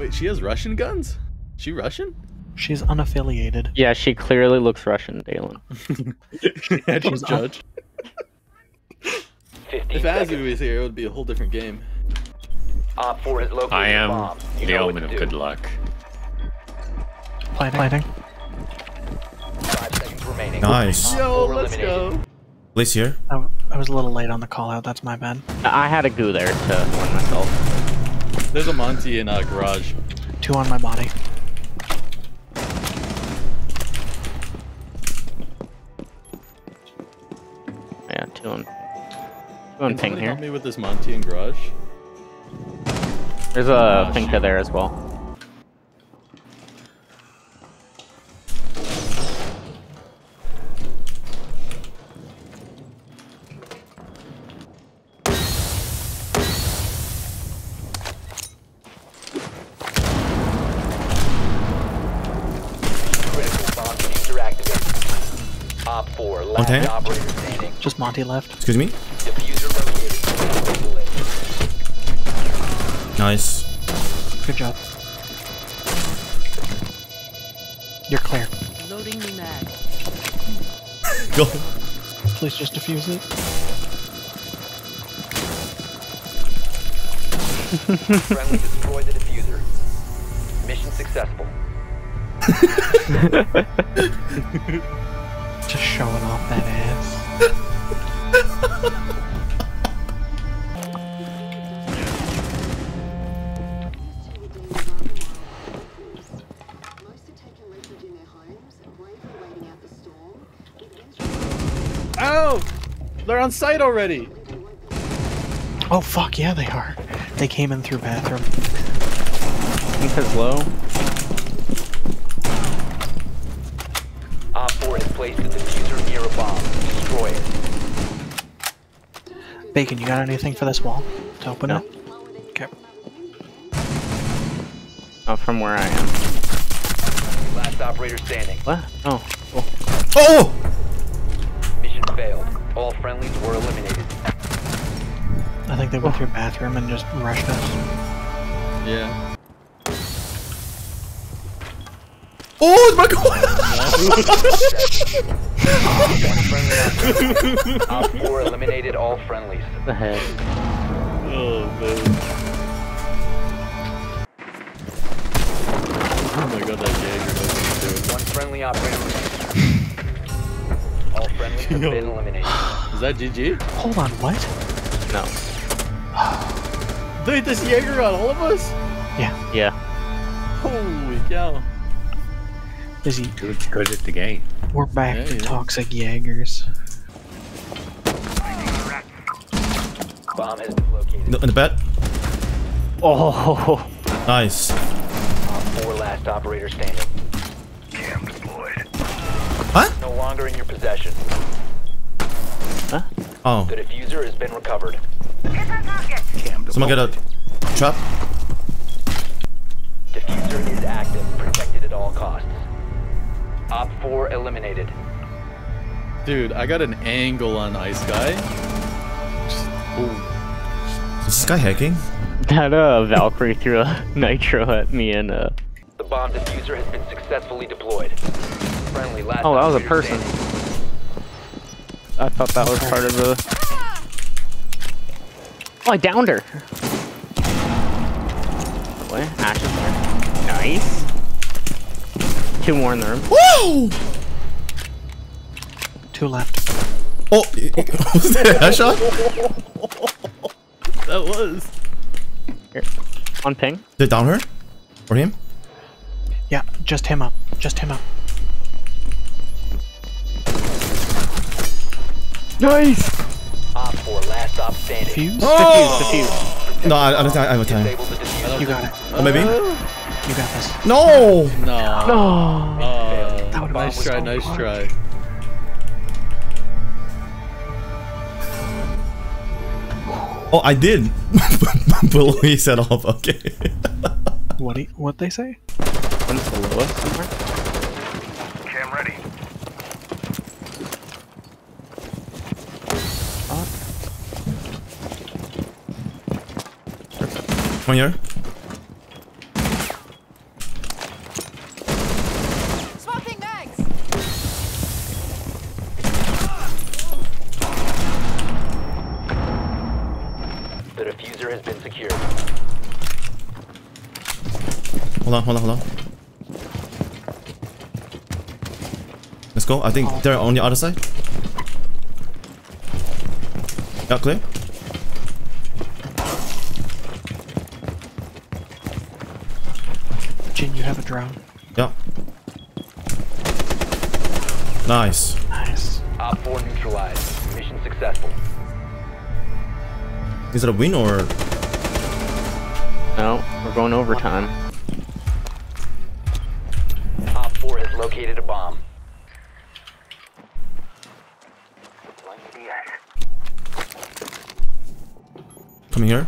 Wait, she has Russian guns? She Russian? She's unaffiliated. Yeah, she clearly looks Russian, Dalen. I don't She's judge. If Azu was here, it would be a whole different game. Op 4 has located I a am bomb. You the know omen of do. good luck. Planting. Planting. Five seconds remaining. Nice. Yo, let's go. Place here. I, I was a little late on the call out. That's my bad. I had a goo there to warn myself. There's a Monty in uh, garage. Two on my body. Yeah, two on, two on Can ping here. help me with this Monty in garage? There's a Finka there as well. Activated. 4, last Okay. operator standing. Just Monty left. Excuse me. Defuser. Nice. Good job. You're clear. Loading new mag. Go. Please just defuse it. Friendly destroy the defuser. Mission successful. Just showing off that ass. Most have taken refuge in their homes, bravely waiting out the storm. With instruments Ow! They're on site already! they won't be Oh fuck yeah, they are. They came in through bathroom. Finka's low. Op 4 has placed the defuser near a bomb. Destroy it. Bacon, you got anything for this wall to open No. it? Okay. Uh, from where I am. Last operator standing. What? Oh, cool. Oh! Mission failed. All friendlies were eliminated. I think they went through bathroom and just rushed us. Yeah. Oh my god! One friendly op- Op 4 eliminated all friendlies. What the heck? Oh, man. Oh my god, that Jaeger doesn't One friendly operator remaining. All friendlies have Yo. been eliminated. do it. Is that GG? Hold on, what? No. Dude, this Jaeger got all of us? Yeah. Yeah. Holy cow. Izzy, Good, good at the game. we're back Yeah, to yeah. toxic Jaegers. Bomb has been located. In the bed. Oh, Nice. Op 4 last operator standing. Huh? No longer in your possession. Oh. The defuser has been recovered. Someone get a trap. Defuser is active. Protected at all costs. Op 4 eliminated. Dude, I got an angle on Ice Guy. Just, oh. Is this guy hacking? that uh Valkyrie threw a nitro at me and uh. The bomb defuser has been successfully deployed. Friendly last Oh, that was a person. standing. I thought that was part of the. Oh, I downed her. What? Ash is there. Nice. Two more in the room. Woo! Two left. Oh, was that a headshot? That was. Here. On ping. Did it down her? Or him? Yeah, just him up. Just him up. Nice. Op 4 last op standing. Fuse? Oh! Defuse. Defuse. No, I, I don't think I have a time. Disable the defuser. You got it. Oh, maybe? You got this. No! No. No. Uh, That would've nice been try, so nice hard. try. Oh, I did. Below he set off. Okay. What do you, what they say? One's below us somewhere. Cam ready. One here. Hold on, hold on, hold on. Let's go. I think oh. they're on the other side. Yeah, clear. Jin, you have a drone. Yeah. Nice. Nice. Op 4 neutralized. Mission successful. Is it a win or? No, we're going overtime. Located a bomb. Coming here.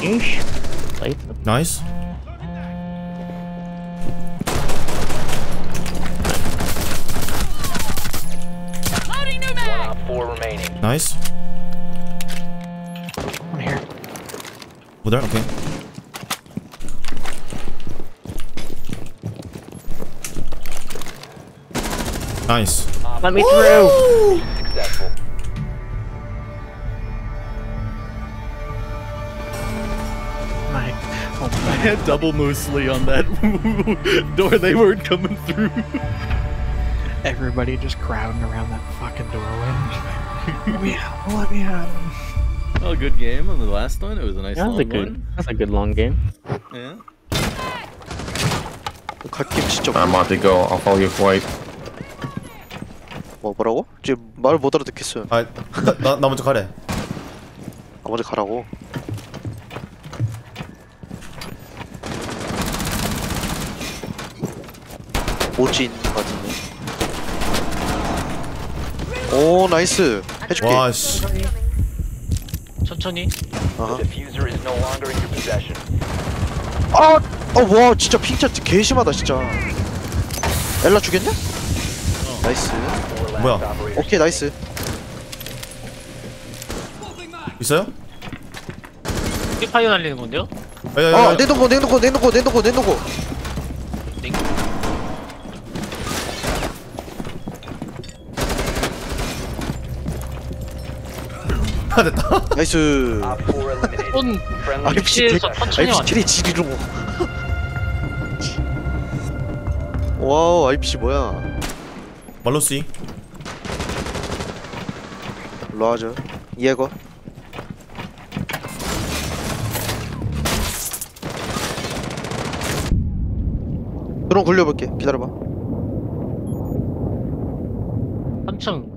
Yeesh. Play the Nice. One 4 remaining. Nice. There. Okay. Nice. Let me through. Successful. My, oh I my. had double Moosely on that door. They weren't coming through. Everybody just crowding around that fucking doorway. let me out. Let me out. Oh, good game on the last one. It was a nice That was a long good. one. That's a good long game. Yeah. 갓김 진짜 I'm about to go. I'll follow you for white. 뭐 뭐라고? 지금 말못 알아듣겠어요. 아, 나, 나, 나 먼저 가래. 아 먼저 가라고. 오진 같은데. 오 나이스. 해줄게. 와, 씨. 천천히. 아하. The diffuser is no longer in your possession. 아! 어, 와, 진짜 핑차 개 심하다, 진짜. 엘라 죽였냐? 나이스. Four last 뭐야? operators 오케이, 나이스. 있어요? 피파이어 날리는 건데요? 야, 야, 야, 아, 야. 냉동고, 냉동고, 냉동고, 냉동고, 냉동고. 아, 됐다. 나이스. Op 4 eliminated. 손 Friendly 아, 천천히 왔네. 캐리 지리로. 와우, IPC 뭐야? 일로 하죠. 이해거. 드론 굴려볼게. 기다려봐. 3층 카페인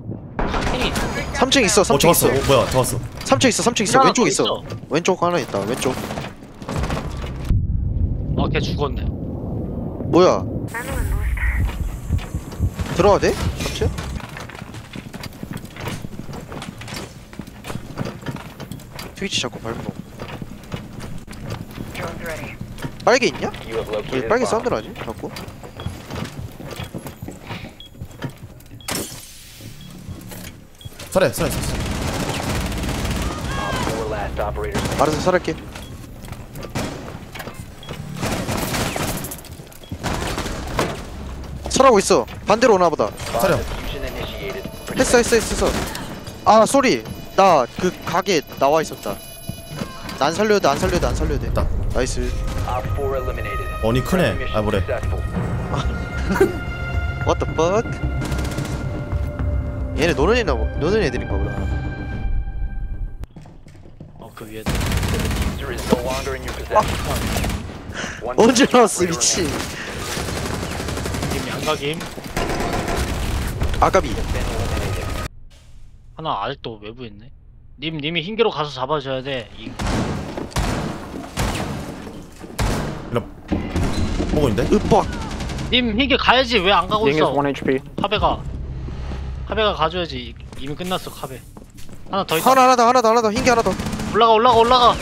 3층 있어, 어, 3층 잡았어. 있어. 어, 뭐야, 잡았어. 3층 있어, 3층 있어. 왼쪽 더 있어. 있어. 왼쪽 하나 있다, 왼쪽. 어걔 죽었네 뭐야? 들어가도 돼? 3층? 트위치 자꾸 밟노. 빨개 있냐? 왜 빨개 bomb. 사운드 나지? 자꾸? 4 last operators. 알아서 살할게. 설하고 있어. 반대로 오나 보다. 차려. Diffusion initiated. 했어 했어 했어. 아 쏘리. 나 그 가게 나와 있었다. 난 살려야 돼, 안 살려야 돼, 안 살려야 돼. 됐다. 나이스. Op 4 eliminated. 언이 크네. 아, 뭐래. What the fuck? 얘네 노는 애나 노는 애들인가 보다. 어그 위에 언제 나왔어 미친. 님 양각임 아까비. 하나 아직도 외부에 있네 님 님이 흰개로 가서 잡아줘야 돼 이, 보고 있는데? 으뻑. 님 흰개 가야지 왜 안 가고 있어 1 HP. 카베가 카베가 가줘야지 이- 이미 끝났어 카베 하나 더 있다 하나 하나 더 하나 더 하나 더 흰게 하나 더. 올라가 올라가 올라가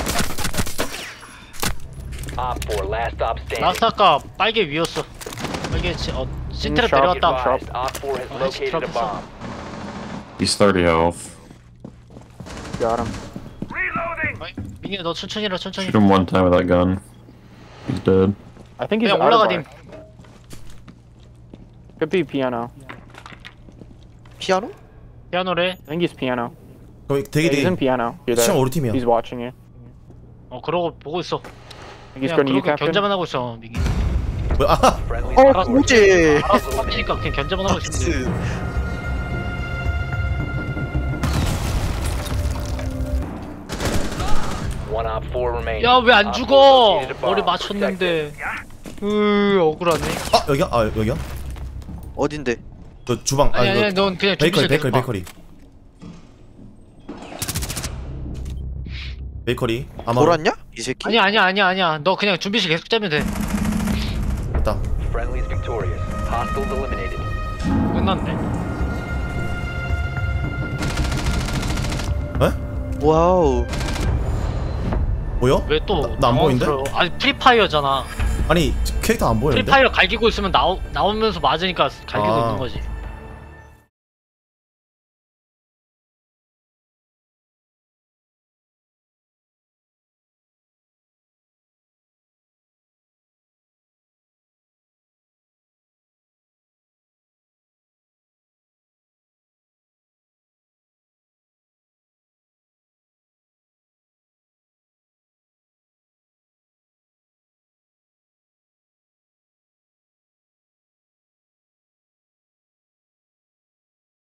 Op 4 last stop standing. 라스트 아까 빨개 위였어 빨개 치, 어 Be 내려왔다 advised, Op 4 has Oh, located a that's bomb. He's 30 health. Got him. 민규 너 천천히 해라 천천히 Shoot him one time with that gun. He's dead. I think he's 그냥 out 올라가 of 님 bar. Could be piano. 피아노? 피아노래. I think he's piano. 거기 되게 Yeah, he's in 되게 piano. You're 시청 there. 우리 팀이야. He's watching you. 어 그러고 보고 있어. I think he's 그냥 going to you, 그렇게 Captain. 견제만 하고 있어 미기. 뭐야? 아, Friendly 어. 뭐지 알아서 빠지니까 그냥 견제만 하고 있으면 돼. One op four remaining. 야 왜 안 Op 죽어? four located a 머리. 맞췄는데. 으 억울하네. 아 여기야? 아 여기야? 어딘데 그 주방 아니 아니 아니 그넌 그냥 베이커리 베이커리 봐. 베이커리 베이커리 아마 돌았냐 이 새끼? 아니야 아니야 아니야 아니야. 너 그냥 준비실 계속 짜면 돼. 됐다 Friendly's victorious. Hostiles eliminated. 끝났네. 에? 와우 뭐야? 왜 또? 나- 나안 보이는데? 아니 프리파이어잖아. 아니 캐릭터 안 보이는데? 프리파이어 갈기고 있으면 나오 나오면서 맞으니까 갈기고 아. 있는 거지.